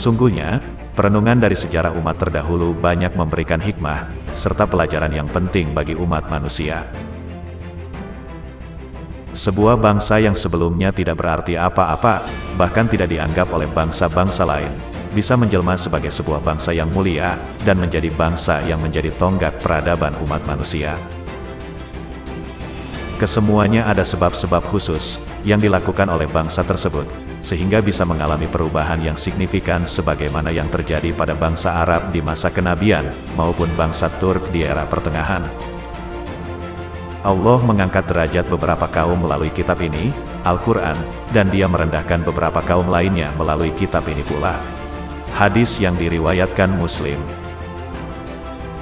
Sesungguhnya, perenungan dari sejarah umat terdahulu banyak memberikan hikmah, serta pelajaran yang penting bagi umat manusia. Sebuah bangsa yang sebelumnya tidak berarti apa-apa, bahkan tidak dianggap oleh bangsa-bangsa lain, bisa menjelma sebagai sebuah bangsa yang mulia, dan menjadi bangsa yang menjadi tonggak peradaban umat manusia. Kesemuanya ada sebab-sebab khusus, yang dilakukan oleh bangsa tersebut, sehingga bisa mengalami perubahan yang signifikan sebagaimana yang terjadi pada bangsa Arab di masa kenabian, maupun bangsa Turk di era pertengahan. Allah mengangkat derajat beberapa kaum melalui kitab ini, Al-Quran, dan dia merendahkan beberapa kaum lainnya melalui kitab ini pula. Hadis yang diriwayatkan Muslim.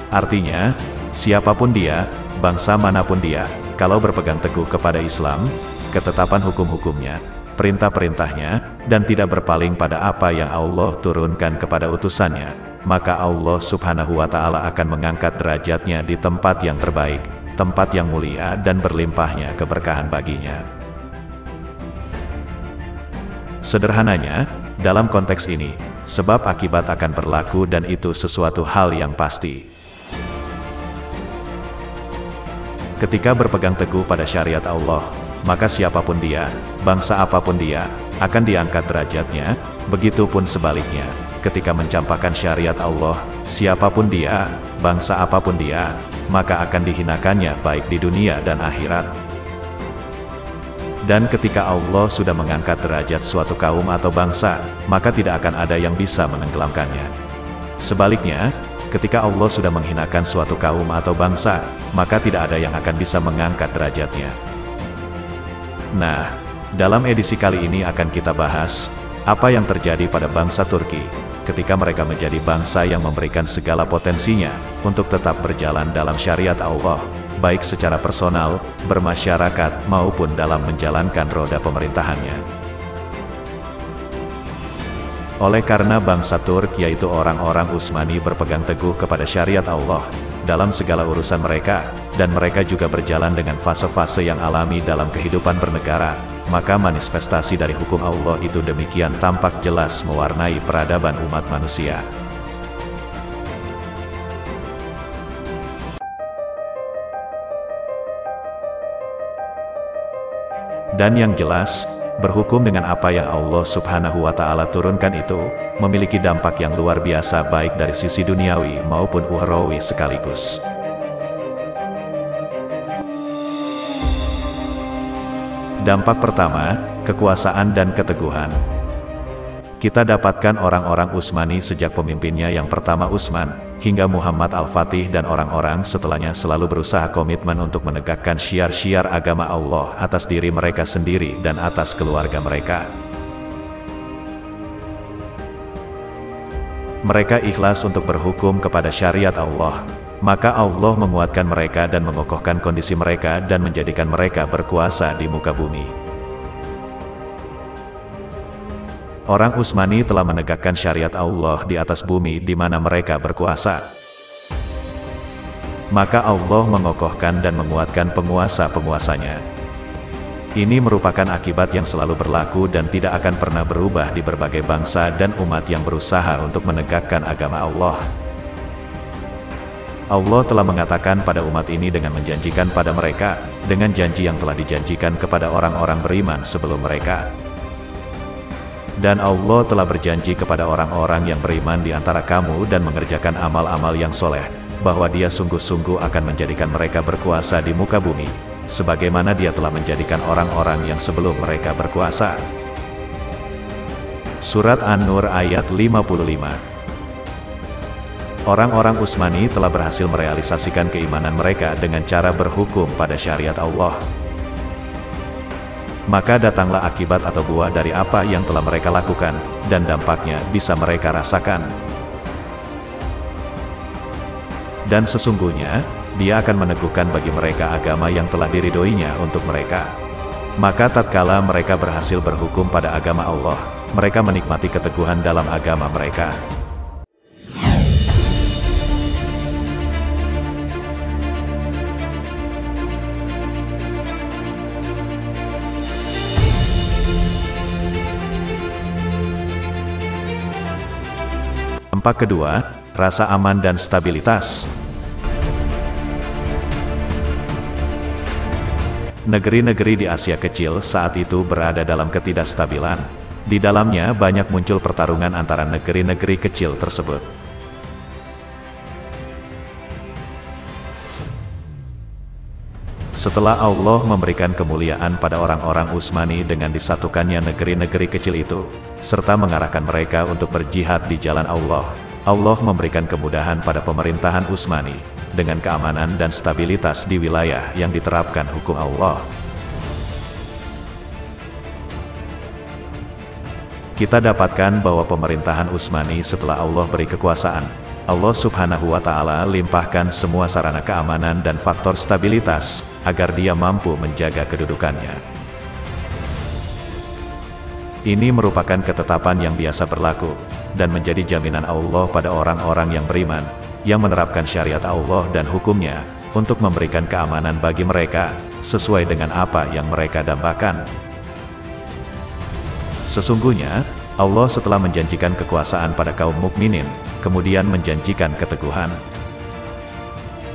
Artinya, siapa pun dia, bangsa mana pun dia, kalau berpegang teguh kepada Islam, ketetapan hukum-hukumnya, perintah-perintahnya, dan tidak berpaling pada apa yang Allah turunkan kepada utusannya, maka Allah subhanahu wa ta'ala akan mengangkat derajatnya di tempat yang terbaik, tempat yang mulia dan berlimpahnya keberkahan baginya. Sederhananya, dalam konteks ini, sebab akibat akan berlaku dan itu sesuatu hal yang pasti. Ketika berpegang teguh pada syariat Allah, maka siapa pun dia, bangsa apa pun dia, akan diangkat derajatnya, begitupun sebaliknya. Ketika mencampakkan syariat Allah, siapa pun dia, bangsa apa pun dia, maka akan dihinakannya baik di dunia dan akhirat. Dan ketika Allah sudah mengangkat derajat suatu kaum atau bangsa, maka tidak akan ada yang bisa menenggelamkannya. Sebaliknya, ketika Allah sudah menghinakan suatu kaum atau bangsa, maka tidak ada yang akan bisa mengangkat derajatnya. Nah, dalam edisi kali ini akan kita bahas, apa yang terjadi pada bangsa Turki, ketika mereka menjadi bangsa yang memberikan segala potensinya untuk tetap berjalan dalam syariat Allah, baik secara personal, bermasyarakat, maupun dalam menjalankan roda pemerintahannya. Oleh karena bangsa Turk yaitu orang-orang Utsmani berpegang teguh kepada syariat Allah, dalam segala urusan mereka, dan mereka juga berjalan dengan fase-fase yang alami dalam kehidupan bernegara, maka manifestasi dari hukum Allah itu demikian tampak jelas mewarnai peradaban umat manusia. Dan yang jelas, berhukum dengan apa yang Allah subhanahu wa ta'ala turunkan itu, memiliki dampak yang luar biasa baik dari sisi duniawi maupun uhrawi sekaligus. Dampak pertama, kekuasaan dan keteguhan. Kita dapatkan orang-orang Utsmani sejak pemimpinnya yang pertama Utsman, hingga Muhammad Al-Fatih dan orang-orang setelahnya selalu berusaha komitmen untuk menegakkan syiar-syiar agama Allah atas diri mereka sendiri dan atas keluarga mereka. Mereka ikhlas untuk berhukum kepada syariat Allah, maka Allah menguatkan mereka dan mengokohkan kondisi mereka dan menjadikan mereka berkuasa di muka bumi. Orang Utsmani telah menegakkan syariat Allah di atas bumi di mana mereka berkuasa. Maka Allah mengokohkan dan menguatkan penguasa-penguasanya. Ini merupakan akibat yang selalu berlaku dan tidak akan pernah berubah di berbagai bangsa dan umat yang berusaha untuk menegakkan agama Allah. Allah telah mengatakan pada umat ini dengan menjanjikan pada mereka, dengan janji yang telah dijanjikan kepada orang-orang beriman sebelum mereka. Dan Allah telah berjanji kepada orang-orang yang beriman di antara kamu dan mengerjakan amal-amal yang soleh, bahwa dia sungguh-sungguh akan menjadikan mereka berkuasa di muka bumi, sebagaimana dia telah menjadikan orang-orang yang sebelum mereka berkuasa. Surat An-Nur ayat 55 Orang-orang Utsmani telah berhasil merealisasikan keimanan mereka dengan cara berhukum pada syariat Allah. Maka datanglah akibat atau buah dari apa yang telah mereka lakukan, dan dampaknya bisa mereka rasakan. Dan sesungguhnya, dia akan meneguhkan bagi mereka agama yang telah diridoinya untuk mereka. Maka tatkala mereka berhasil berhukum pada agama Allah, mereka menikmati keteguhan dalam agama mereka. Dampak kedua, rasa aman dan stabilitas. Negeri-negeri di Asia Kecil saat itu berada dalam ketidakstabilan. Di dalamnya banyak muncul pertarungan antara negeri-negeri kecil tersebut. Setelah Allah memberikan kemuliaan pada orang-orang Utsmani dengan disatukannya negeri-negeri kecil itu, serta mengarahkan mereka untuk berjihad di jalan Allah, Allah memberikan kemudahan pada pemerintahan Utsmani, dengan keamanan dan stabilitas di wilayah yang diterapkan hukum Allah. Kita dapatkan bahwa pemerintahan Utsmani setelah Allah beri kekuasaan, Allah subhanahu wa ta'ala limpahkan semua sarana keamanan dan faktor stabilitas, agar dia mampu menjaga kedudukannya. Ini merupakan ketetapan yang biasa berlaku, dan menjadi jaminan Allah pada orang-orang yang beriman, yang menerapkan syariat Allah dan hukumnya, untuk memberikan keamanan bagi mereka, sesuai dengan apa yang mereka dambakan. Sesungguhnya, Allah setelah menjanjikan kekuasaan pada kaum mukminin, kemudian menjanjikan keteguhan.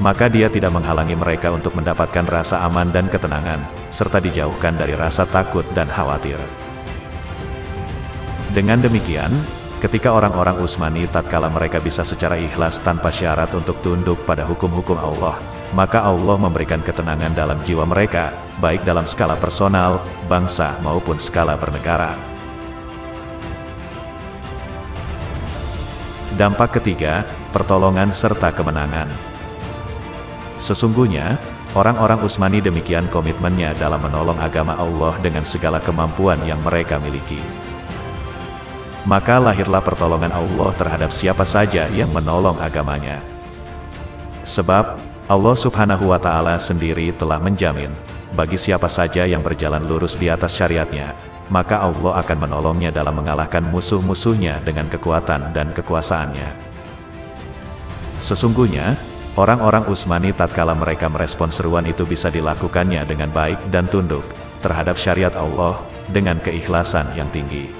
Maka dia tidak menghalangi mereka untuk mendapatkan rasa aman dan ketenangan, serta dijauhkan dari rasa takut dan khawatir. Dengan demikian, ketika orang-orang Utsmani tatkala mereka bisa secara ikhlas tanpa syarat untuk tunduk pada hukum-hukum Allah, maka Allah memberikan ketenangan dalam jiwa mereka, baik dalam skala personal, bangsa maupun skala bernegara. Dampak ketiga, pertolongan serta kemenangan. Sesungguhnya, orang-orang Utsmani demikian komitmennya dalam menolong agama Allah dengan segala kemampuan yang mereka miliki. Maka lahirlah pertolongan Allah terhadap siapa saja yang menolong agamanya. Sebab, Allah subhanahu wa ta'ala sendiri telah menjamin, bagi siapa saja yang berjalan lurus di atas syariatnya, maka Allah akan menolongnya dalam mengalahkan musuh-musuhnya dengan kekuatan dan kekuasaannya. Sesungguhnya, orang-orang Utsmani tatkala mereka merespon seruan itu bisa dilakukannya dengan baik dan tunduk terhadap syariat Allah dengan keikhlasan yang tinggi.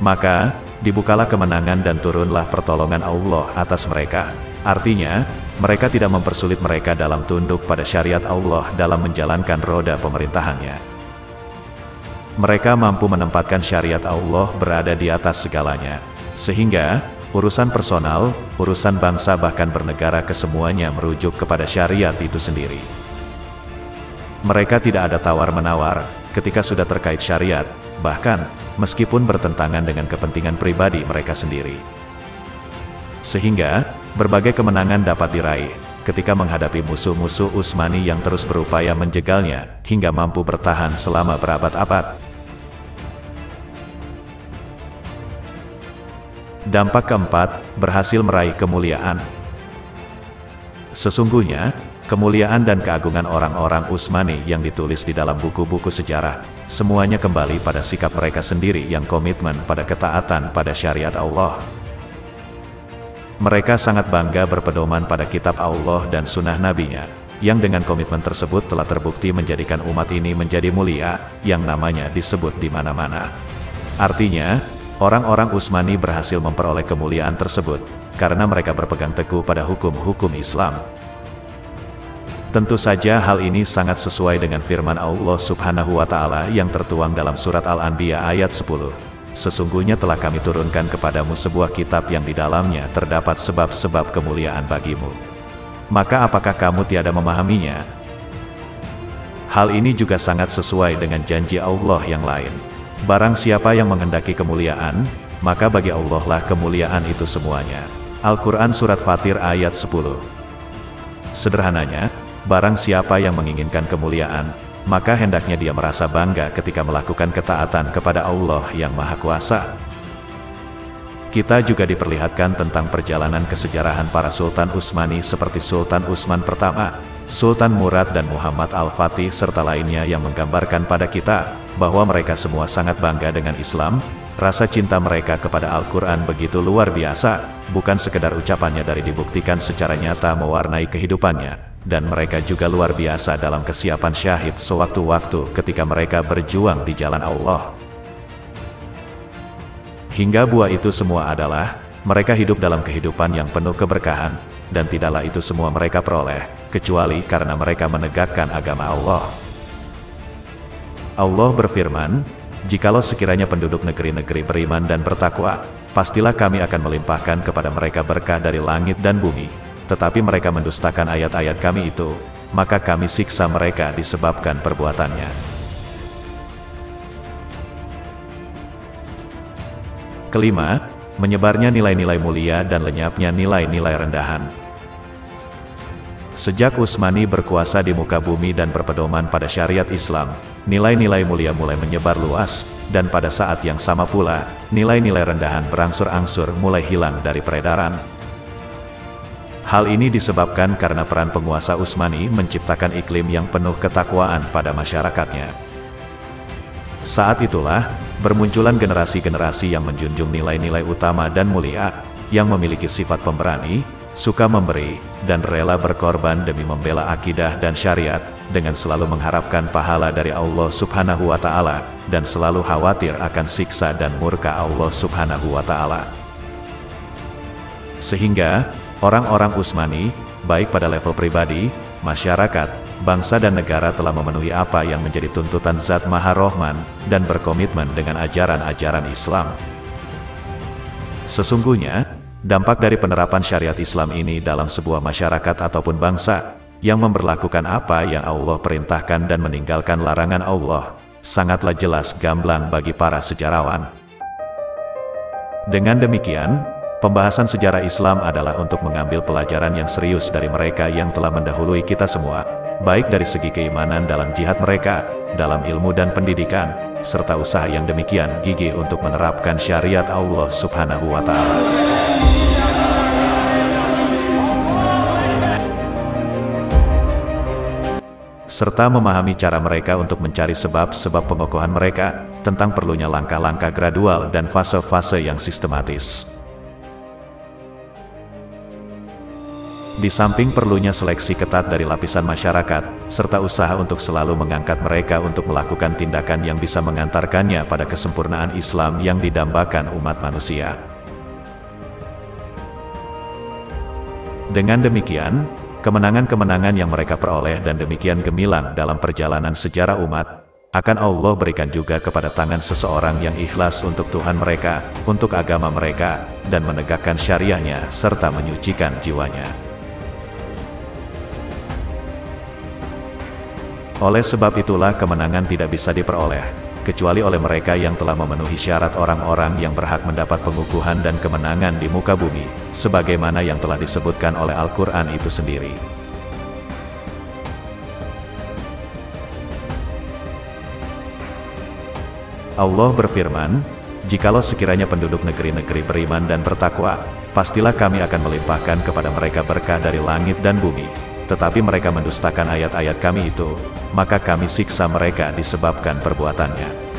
Maka, dibukalah kemenangan dan turunlah pertolongan Allah atas mereka. Artinya, mereka tidak mempersulit mereka dalam tunduk pada syariat Allah dalam menjalankan roda pemerintahannya. Mereka mampu menempatkan syariat Allah berada di atas segalanya. Sehingga, urusan personal, urusan bangsa bahkan bernegara kesemuanya merujuk kepada syariat itu sendiri. Mereka tidak ada tawar-menawar, ketika sudah terkait syariat, bahkan, meskipun bertentangan dengan kepentingan pribadi mereka sendiri. Sehingga, berbagai kemenangan dapat diraih, ketika menghadapi musuh-musuh Utsmani yang terus berupaya menjegalnya, hingga mampu bertahan selama berabad-abad. Dampak keempat, berhasil meraih kemuliaan. Sesungguhnya, kemuliaan dan keagungan orang-orang Utsmani yang ditulis di dalam buku-buku sejarah, semuanya kembali pada sikap mereka sendiri yang komitmen pada ketaatan pada syariat Allah. Mereka sangat bangga berpedoman pada kitab Allah dan sunnah nabinya, yang dengan komitmen tersebut telah terbukti menjadikan umat ini menjadi mulia, yang namanya disebut di mana-mana. Artinya, Orang-orang Utsmani berhasil memperoleh kemuliaan tersebut, karena mereka berpegang teguh pada hukum-hukum Islam. Tentu saja hal ini sangat sesuai dengan firman Allah subhanahu wa ta'ala yang tertuang dalam surat Al-Anbiya ayat 10. Sesungguhnya telah kami turunkan kepadamu sebuah kitab yang di dalamnya terdapat sebab-sebab kemuliaan bagimu. Maka apakah kamu tiada memahaminya? Hal ini juga sangat sesuai dengan janji Allah yang lain. Barang siapa yang menghendaki kemuliaan, maka bagi Allah lah kemuliaan itu semuanya. Al-Quran Surat Fatir ayat 10 Sederhananya, barang siapa yang menginginkan kemuliaan, maka hendaknya dia merasa bangga ketika melakukan ketaatan kepada Allah yang Maha Kuasa. Kita juga diperlihatkan tentang perjalanan kesejarahan para Sultan Utsmani seperti Sultan Utsman pertama, Sultan Murad dan Muhammad Al-Fatih serta lainnya yang menggambarkan pada kita, bahwa mereka semua sangat bangga dengan Islam, rasa cinta mereka kepada Al-Quran begitu luar biasa, bukan sekedar ucapannya dari dibuktikan secara nyata mewarnai kehidupannya, dan mereka juga luar biasa dalam kesiapan syahid sewaktu-waktu ketika mereka berjuang di jalan Allah. Hingga buah itu semua adalah, mereka hidup dalam kehidupan yang penuh keberkahan, dan tidaklah itu semua mereka peroleh, kecuali karena mereka menegakkan agama Allah. Allah berfirman, Jikalau sekiranya penduduk negeri-negeri beriman dan bertakwa, pastilah kami akan melimpahkan kepada mereka berkah dari langit dan bumi. Tetapi mereka mendustakan ayat-ayat kami itu, maka kami siksa mereka disebabkan perbuatannya. Kelima, menyebarnya nilai-nilai mulia dan lenyapnya nilai-nilai rendahan. Sejak Utsmani berkuasa di muka bumi dan berpedoman pada syariat Islam, nilai-nilai mulia mulai menyebar luas, dan pada saat yang sama pula, nilai-nilai rendahan berangsur-angsur mulai hilang dari peredaran. Hal ini disebabkan karena peran penguasa Utsmani menciptakan iklim yang penuh ketakwaan pada masyarakatnya. Saat itulah, bermunculan generasi-generasi yang menjunjung nilai-nilai utama dan mulia, yang memiliki sifat pemberani, suka memberi, dan rela berkorban demi membela akidah dan syariat, dengan selalu mengharapkan pahala dari Allah subhanahu wa ta'ala, dan selalu khawatir akan siksa dan murka Allah subhanahu wa ta'ala. Sehingga, orang-orang Usmani, baik pada level pribadi, masyarakat, bangsa dan negara telah memenuhi apa yang menjadi tuntutan Zat Maha Rohman, dan berkomitmen dengan ajaran-ajaran Islam. Sesungguhnya, dampak dari penerapan syariat Islam ini dalam sebuah masyarakat ataupun bangsa, yang memperlakukan apa yang Allah perintahkan dan meninggalkan larangan Allah, sangatlah jelas gamblang bagi para sejarawan. Dengan demikian, pembahasan sejarah Islam adalah untuk mengambil pelajaran yang serius dari mereka yang telah mendahului kita semua, baik dari segi keimanan dalam jihad mereka, dalam ilmu dan pendidikan, serta usaha yang demikian gigih untuk menerapkan syariat Allah subhanahu wa ta'ala. Serta memahami cara mereka untuk mencari sebab-sebab pengokohan mereka, tentang perlunya langkah-langkah gradual dan fase-fase yang sistematis. Di samping perlunya seleksi ketat dari lapisan masyarakat, serta usaha untuk selalu mengangkat mereka untuk melakukan tindakan yang bisa mengantarkannya pada kesempurnaan Islam yang didambakan umat manusia. Dengan demikian, kemenangan-kemenangan yang mereka peroleh dan demikian gemilang dalam perjalanan sejarah umat, akan Allah berikan juga kepada tangan seseorang yang ikhlas untuk Tuhan mereka, untuk agama mereka, dan menegakkan syariahnya serta menyucikan jiwanya. Oleh sebab itulah kemenangan tidak bisa diperoleh, kecuali oleh mereka yang telah memenuhi syarat orang-orang yang berhak mendapat pengukuhan dan kemenangan di muka bumi, sebagaimana yang telah disebutkan oleh Al-Quran itu sendiri. Allah berfirman, Jikalau sekiranya penduduk negeri-negeri beriman dan bertakwa, pastilah kami akan melimpahkan kepada mereka berkah dari langit dan bumi, tetapi mereka mendustakan ayat-ayat kami itu, maka kami siksa mereka disebabkan perbuatannya.